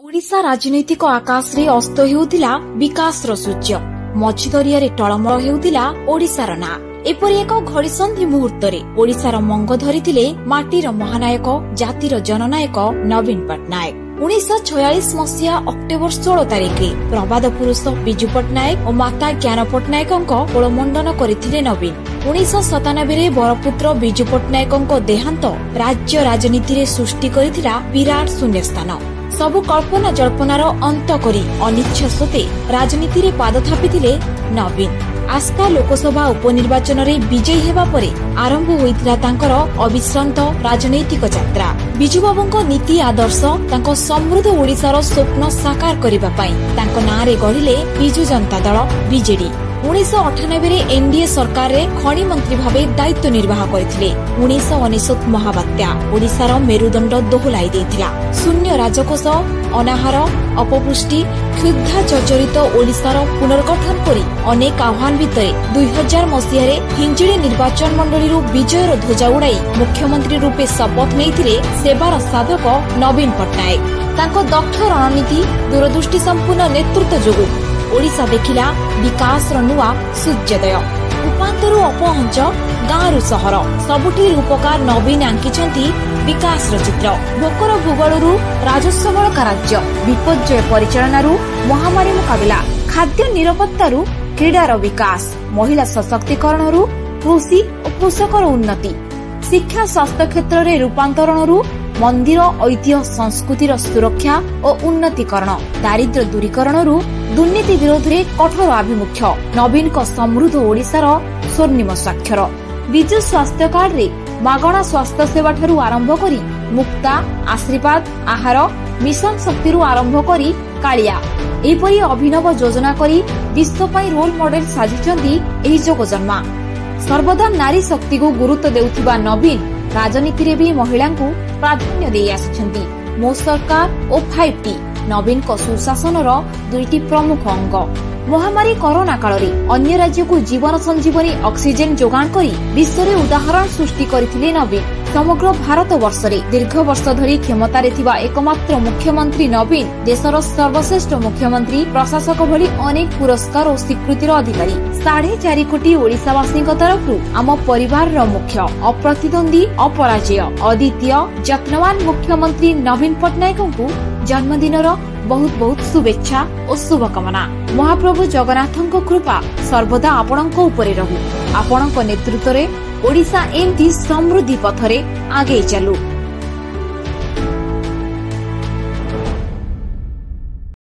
ଓଡ଼ିଶା ରାଜନୈତିକ ଆକାଶରେ ଅସ୍ତ ହେଉଥିଲା ବିକାଶର ସୂର୍ଯ୍ୟ। ମଝି ଦରିଆରେ ଟଳମଳ ହେଉଥିଲା ଓଡ଼ିଶାର ନାଁ। ଏପରି ଏକ ଘଡ଼ିସନ୍ଧି ମୁହୂର୍ତ୍ତରେ ଓଡ଼ିଶାର ମଙ୍ଗ ଧରିଥିଲେ ମାଟିର ମହାନାୟକ ଜାତିର ଜନନାୟକ ନବୀନ ପଟ୍ଟନାୟକ। ଉଣେଇଶହ ଛୟାଳିଶ ମସିହା ଅକ୍ଟୋବର ଷୋହଳ ତାରିଖରେ ପ୍ରବାଦ ପୁରୁଷ ବିଜୁ ପଟ୍ଟନାୟକ ଓ ମାତା ଜ୍ଞାନ ପଟ୍ଟନାୟକଙ୍କ କୋଳମଣ୍ଡନ କରିଥିଲେ ନବୀନ। ଉଣେଇଶହ ସତାନବେରେ ବରପୁତ୍ର ବିଜୁ ପଟ୍ଟନାୟକଙ୍କ ଦେହାନ୍ତ ରାଜ୍ୟ ରାଜନୀତିରେ ସୃଷ୍ଟି କରିଥିଲା ବିରାଟ ଶୂନ୍ୟସ୍ଥାନ। ସବୁ କଳ୍ପନା ଜଳ୍ପନାର ଅନ୍ତ କରି ଅନିଚ୍ଛା ସତ୍ତ୍ୱେ ରାଜନୀତିରେ ପାଦ ଥାପିଥିଲେ ନବୀନ। ଆସ୍କା ଲୋକସଭା ଉପନିର୍ବାଚନରେ ବିଜୟୀ ହେବା ପରେ ଆରମ୍ଭ ହୋଇଥିଲା ତାଙ୍କର ଅବିଶ୍ରାନ୍ତ ରାଜନୈତିକ ଯାତ୍ରା। ବିଜୁବାବୁଙ୍କ ନୀତି ଆଦର୍ଶ ତାଙ୍କ ସମୃଦ୍ଧ ଓଡ଼ିଶାର ସ୍ୱପ୍ନ ସାକାର କରିବା ପାଇଁ ତାଙ୍କ ନାଁରେ ଗଢ଼ିଲେ ବିଜୁ ଜନତା ଦଳ ବିଜେଡି। ଉଣେଇଶହ ଅଠାନବେରେ ଏନଡିଏ ସରକାରରେ ଖଣି ମନ୍ତ୍ରୀ ଭାବେ ଦାୟିତ୍ୱ ନିର୍ବାହ କରିଥିଲେ ଉଣେଇଶହ ଅନେଶତ ମହାବାତ୍ୟା ଓଡ଼ିଶାର ମେରୁଦଣ୍ଡ ଦୋହଲାଇ ଦେଇଥିଲା ଶୂନ୍ୟ ରାଜକୋଷ ଅନାହାର ଅପପୁଷ୍ଟି କ୍ଷୁଦ୍ଧା ଜର୍ଜରିତ ଓଡ଼ିଶାର ପୁନର୍ଗଠନ କରି ଅନେକ ଆହ୍ୱାନ ଭିତରେ ଦୁଇ ହଜାର ମସିହାରେ ହିଞ୍ଜିଳି ନିର୍ବାଚନ ମଣ୍ଡଳୀରୁ ବିଜୟର ଧ୍ୱଜା ଉଡ଼ାଇ ମୁଖ୍ୟମନ୍ତ୍ରୀ ରୂପେ ଶପଥ ନେଇଥିଲେ ସେବାର ସାଧକ ନବୀନ ପଟ୍ଟନାୟକ। ତାଙ୍କ ଦକ୍ଷ ରଣନୀତି ଦୂରଦୃଷ୍ଟି ସମ୍ପୂର୍ଣ୍ଣ ନେତୃତ୍ୱ ଯୋଗୁଁ ଓଡ଼ିଶା ଦେଖିଲା ବିକାଶର ନୂଆ ସୂର୍ଯ୍ୟୋଦୟ। ଉପାନ୍ତରୁ ଅପହଞ୍ଚ ଗାଁରୁ ସହର। ସବୁଠି ରୂପକାର ନବୀନ ଆଙ୍କିଛନ୍ତି ବିକାଶର ଚିତ୍ର। ଭୋକର ଭୂଗୋଳରୁ ରାଜସ୍ୱ ବଳକା ରାଜ୍ୟ ବିପର୍ଯ୍ୟୟ ପରିଚାଳନାରୁ ମହାମାରୀ ମୁକାବିଲା। ଖାଦ୍ୟ ନିରାପତ୍ତାରୁ କ୍ରୀଡ଼ାର ବିକାଶ। ମହିଳା ସଶକ୍ତିକରଣରୁ କୃଷି ଓ କୃଷକର ଉନ୍ନତି। ଶିକ୍ଷା ସ୍ୱାସ୍ଥ୍ୟ କ୍ଷେତ୍ରରେ ରୂପାନ୍ତରଣରୁ ମନ୍ଦିର ଐତିହ୍ୟ ସଂସ୍କୃତିର ସୁରକ୍ଷା ଓ ଉନ୍ନତିକରଣ। ଦାରିଦ୍ର୍ୟ ଦୂରୀକରଣରୁ ଦୁର୍ନୀତି ବିରୋଧରେ କଠୋର ଆଭିମୁଖ୍ୟ। ନବୀନଙ୍କ ସମୃଦ୍ଧ ଓଡ଼ିଶାର ସ୍ୱର୍ଣ୍ଣିମ ସ୍ୱାକ୍ଷର। ବିଜୁ ସ୍ୱାସ୍ଥ୍ୟ କାର୍ଡରେ ମାଗଣା ସ୍ୱାସ୍ଥ୍ୟ ସେବାଠାରୁ ଆରମ୍ଭ କରି ମୁକ୍ତା ଆଶୀର୍ବାଦ ଆହାର ମିଶନ ଶକ୍ତିରୁ ଆରମ୍ଭ କରି କାଳିଆ। ଏହିପରି ଅଭିନବ ଯୋଜନା କରି ବିଶ୍ୱ ପାଇଁ ରୋଲ ମଡେଲ ସାଜିଛନ୍ତି ଏହି ଯୋଗଜନ୍ମା ସର୍ବଦା ନାରୀ ଶକ୍ତିକୁ ଗୁରୁତ୍ୱ ଦେଉଥିବା ନବୀନ ରାଜନୀତିରେ ବି ମହିଳାଙ୍କୁ ପ୍ରାଧାନ୍ୟ ଦେଇ ଆସିଛନ୍ତି। ମୋ ସରକାର ଓ ଫାଇଭ ଟି। ନବୀନଙ୍କ ସୁଶାସନର ଦୁଇଟି ପ୍ରମୁଖ ଅଙ୍ଗ। ମହାମାରୀ କରୋନା କାଳରେ ଅନ୍ୟ ରାଜ୍ୟକୁ ଜୀବନ ସଞ୍ଜୀବନୀ ଅକ୍ସିଜେନ ଯୋଗାଣ କରି ବିଶ୍ୱରେ ଉଦାହରଣ ସୃଷ୍ଟି କରିଥିଲେ ନବୀନ। ସମଗ୍ର ଭାରତ ବର୍ଷରେ ଦୀର୍ଘ ବର୍ଷ ଧରି କ୍ଷମତାରେ ଥିବା ଏକମାତ୍ର ମୁଖ୍ୟମନ୍ତ୍ରୀ ନବୀନ ଦେଶର ସର୍ବଶ୍ରେଷ୍ଠ ମୁଖ୍ୟମନ୍ତ୍ରୀ ପ୍ରଶାସକ ଭଳି ଅନେକ ପୁରସ୍କାର ଓ ସ୍ୱୀକୃତିର ଅଧିକାରୀ। ସାଢେ ଚାରି କୋଟି ଓଡ଼ିଶାବାସୀଙ୍କ ତରଫରୁ ଆମ ପରିବାରର ମୁଖ୍ୟ ଅପ୍ରତିଦ୍ୱନ୍ଦୀ ଅପରାଜୟ ଅଦ୍ୱିତୀୟ ଯତ୍ନବାନ ମୁଖ୍ୟମନ୍ତ୍ରୀ ନବୀନ ପଟ୍ଟନାୟକଙ୍କୁ ଜନ୍ମଦିନର ବହୁତ ବହୁତ ଶୁଭେଚ୍ଛା ଓ ଶୁଭକାମନା। ମହାପ୍ରଭୁ ଜଗନ୍ନାଥଙ୍କ କୃପା ସର୍ବଦା ଆପଣଙ୍କ ଉପରେ ରହୁ। ଆପଣଙ୍କ ନେତୃତ୍ୱରେ ଓଡ଼ିଶା ଏମିତି ସମୃଦ୍ଧି ପଥରେ ଆଗେଇ ଚାଲୁ।